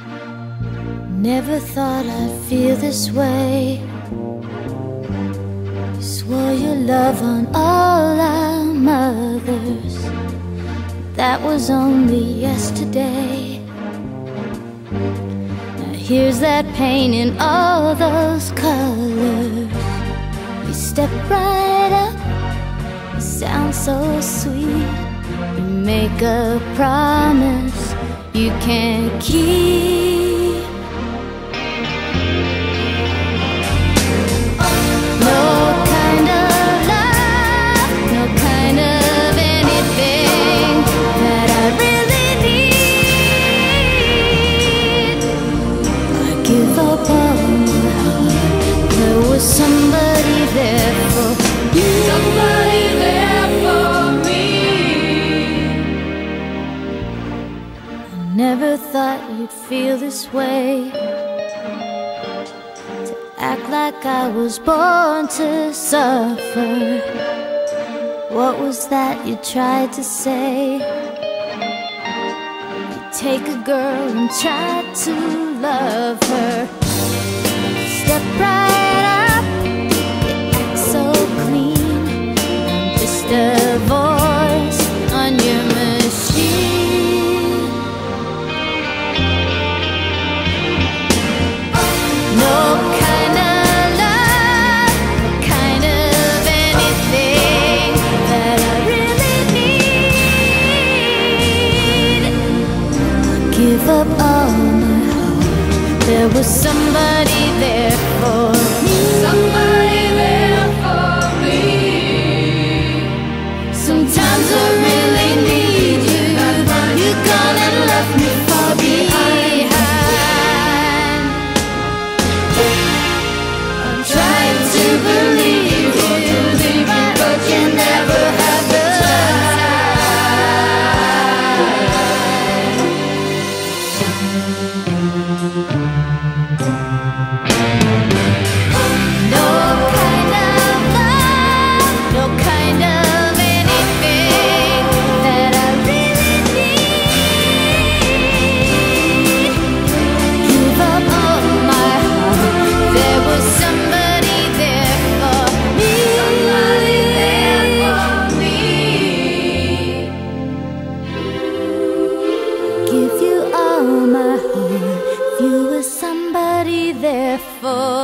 Never thought I'd feel this way. You swore your love on all our mothers. That was only yesterday. Now here's that pain in all those colors. You step right up, you sound so sweet. You make a promise you can't keep. Never thought you'd feel this way To act like I was born to suffer. What was that you tried to say? You take a girl and try to love her. Step right up on my heart. There was somebody. Therefore.